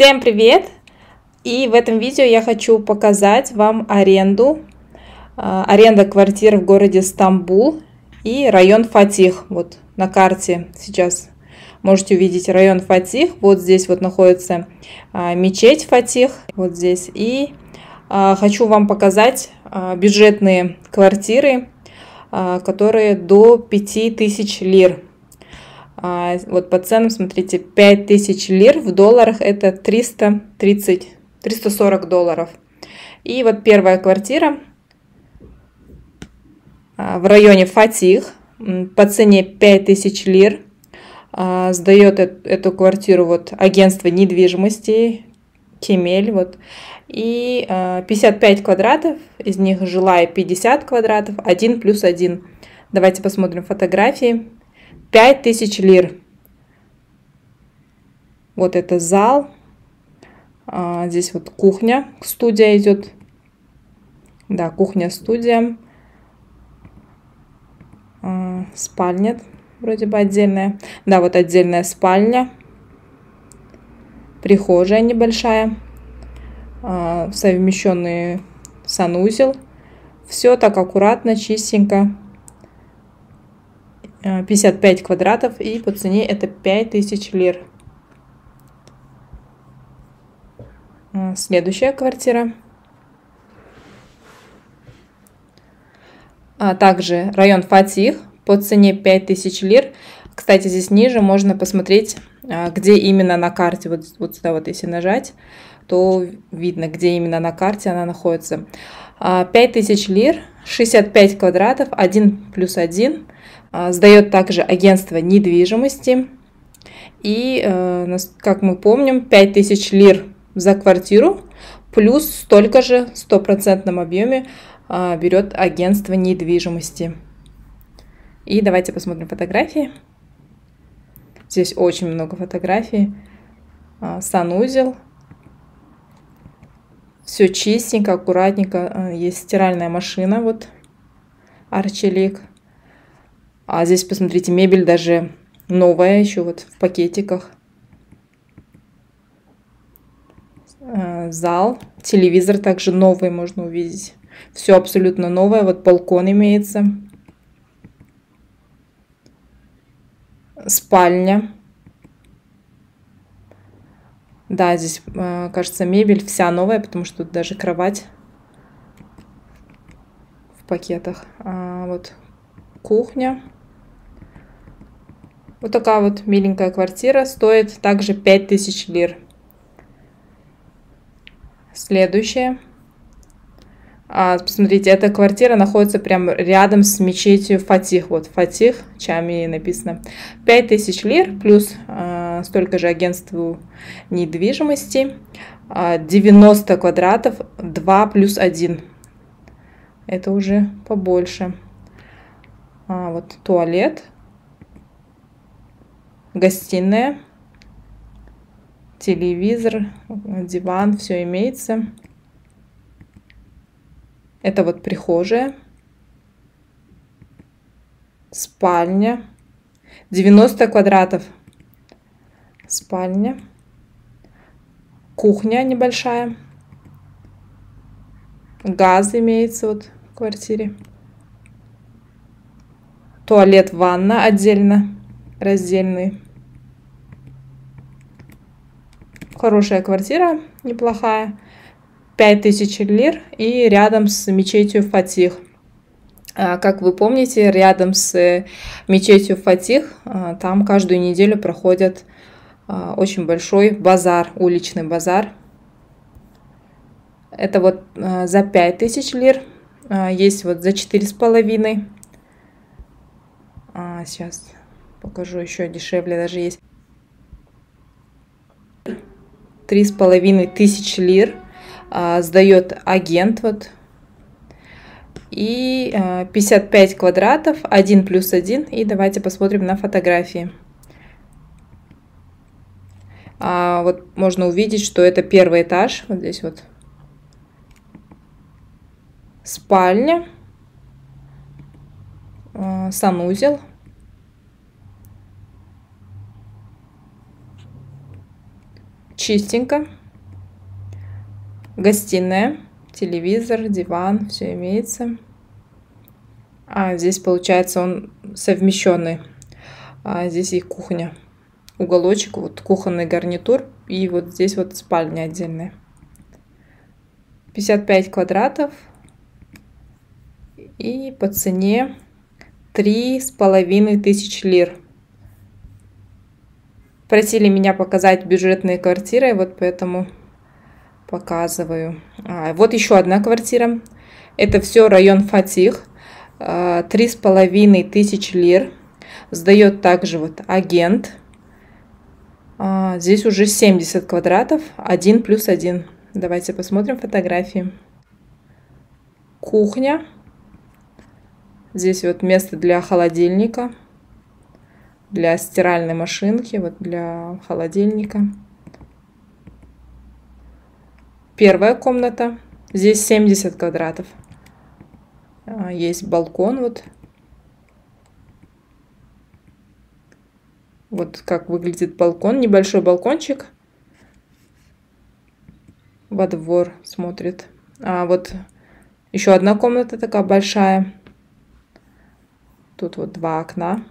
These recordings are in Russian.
Всем привет! И в этом видео я хочу показать вам аренду. А, аренда квартир в городе Стамбул и район Фатих. Вот на карте сейчас можете увидеть район Фатих. Вот здесь вот находится а, мечеть Фатих. Вот здесь. И а, хочу вам показать бюджетные квартиры, которые до 5000 лир. А, вот по ценам, смотрите, 5000 лир в долларах это 330, 340 долларов. И вот первая квартира а, в районе Фатих по цене 5000 лир. А, сдает эту квартиру вот агентство недвижимости Кемель. Вот. И 55 квадратов, из них жилая 50 квадратов, 1 плюс 1. Давайте посмотрим фотографии. 5000 лир. Вот это зал. А, здесь вот кухня, студия идет. Да, кухня-студия. А, спальня вроде бы отдельная. Да, вот отдельная спальня. Прихожая небольшая. А, совмещенный санузел. Все так аккуратно, чистенько. 55 квадратов и по цене это 5000 лир. А, следующая квартира. А также район Фатих по цене 5000 лир. Кстати, здесь ниже можно посмотреть, а, где именно на карте. Вот, вот сюда вот если нажать, то видно, где именно на карте она находится. 5000 а, лир, 65 квадратов, 1 плюс 1 а, сдает также агентство недвижимости. И, э, как мы помним, 5000 лир за квартиру плюс столько же в стопроцентном объеме а, берет агентство недвижимости. И давайте посмотрим фотографии. Здесь очень много фотографий. А, санузел. Все чистенько, аккуратненько. Есть стиральная машина, вот, Арчелик. А здесь, посмотрите, мебель даже новая, еще вот в пакетиках. Э, зал, телевизор также новый можно увидеть. Все абсолютно новое, вот балкон имеется. Спальня. Да, здесь, э, кажется, мебель вся новая, потому что тут даже кровать в пакетах. А, вот кухня. Вот такая вот миленькая квартира стоит также 5000 лир. Следующая. А, посмотрите, эта квартира находится прямо рядом с мечетью Фатих. Вот Фатих, Чами написано. 5000 лир плюс а, столько же агентству недвижимости. А, 90 квадратов, 2 плюс 1. Это уже побольше. А, вот туалет гостиная, телевизор, диван, все имеется. Это вот прихожая, спальня, 90 квадратов, спальня, кухня небольшая, газ имеется вот в квартире, туалет, ванна отдельно раздельный. Хорошая квартира, неплохая. 5000 лир и рядом с мечетью Фатих. А, как вы помните, рядом с мечетью Фатих а, там каждую неделю проходит а, очень большой базар, уличный базар. Это вот за 5000 лир, есть вот за 4,5. Сейчас Покажу еще дешевле даже есть. Три с половиной тысяч лир а, сдает агент вот. И а, 55 квадратов, 1 плюс 1. И давайте посмотрим на фотографии. А, вот можно увидеть, что это первый этаж. Вот здесь вот спальня, а, санузел, чистенько. Гостиная, телевизор, диван, все имеется. А здесь получается он совмещенный. А здесь и кухня. Уголочек, вот кухонный гарнитур. И вот здесь вот спальня отдельная. 55 квадратов. И по цене три с половиной тысяч лир. Просили меня показать бюджетные квартиры, вот поэтому показываю. А, вот еще одна квартира. Это все район Фатих. А, три с половиной тысяч лир. Сдает также вот агент. А, здесь уже 70 квадратов, 1 плюс 1. Давайте посмотрим фотографии. Кухня. Здесь вот место для холодильника, для стиральной машинки, вот для холодильника. Первая комната. Здесь 70 квадратов. А, есть балкон вот. Вот как выглядит балкон. Небольшой балкончик. Во двор смотрит. А вот еще одна комната такая большая. Тут вот два окна.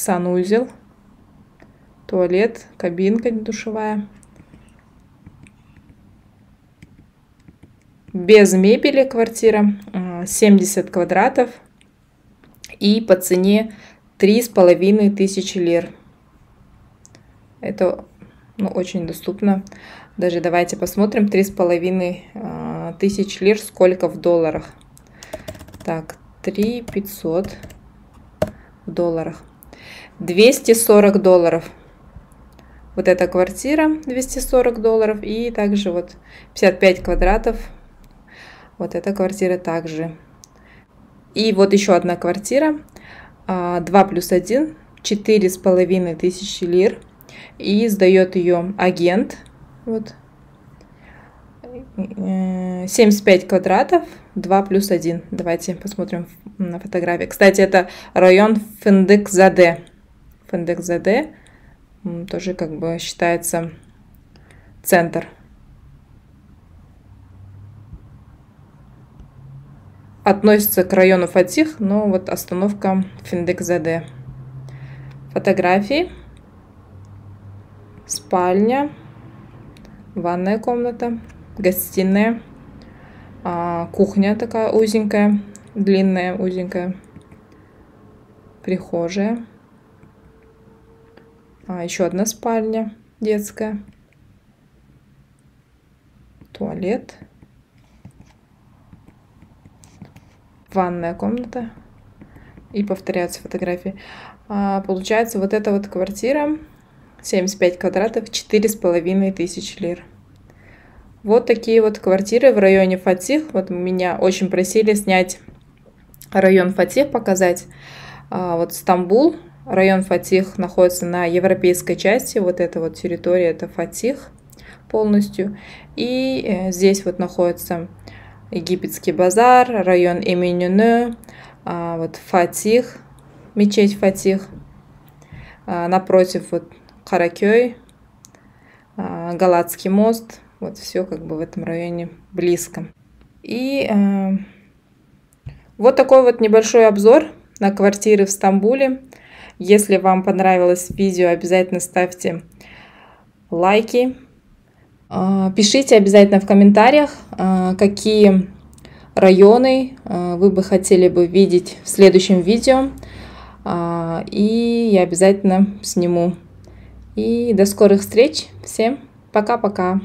Санузел. Туалет, кабинка душевая. Без мебели квартира, 70 а, квадратов и по цене три с половиной тысячи лир. Это ну, очень доступно. Даже давайте посмотрим, три с половиной а, тысяч лир сколько в долларах? Так, 3 500 в долларах. 240 долларов. Вот эта квартира 240 долларов. И также вот 55 квадратов. Вот эта квартира также. И вот еще одна квартира. 2 а, плюс 1. 4 с половиной тысячи лир. И сдает ее агент. Вот 75 квадратов, 2 плюс 1. Давайте посмотрим на фотографии. Кстати, это район Фендек-Заде. Фендек-Заде тоже как бы считается центр. Относится к району Фатих, но вот остановка Фендек-Заде. Фотографии. Спальня. Ванная комната гостиная, а, кухня такая узенькая, длинная, узенькая, прихожая, а, еще одна спальня детская, туалет, ванная комната и повторяются фотографии. А, получается вот эта вот квартира 75 квадратов, четыре с половиной тысяч лир. Вот такие вот квартиры в районе Фатих. Вот меня очень просили снять район Фатих, показать. А, вот Стамбул, район Фатих находится на европейской части. Вот эта вот территория, это Фатих полностью. И э, здесь вот находится египетский базар, район Эминюне, а, вот Фатих, мечеть Фатих. А, напротив вот Каракей, Галатский мост, вот все как бы в этом районе близко. И э, вот такой вот небольшой обзор на квартиры в Стамбуле. Если вам понравилось видео, обязательно ставьте лайки. Э, пишите обязательно в комментариях, э, какие районы э, вы бы хотели бы видеть в следующем видео. И я обязательно сниму. И до скорых встреч. Всем пока-пока.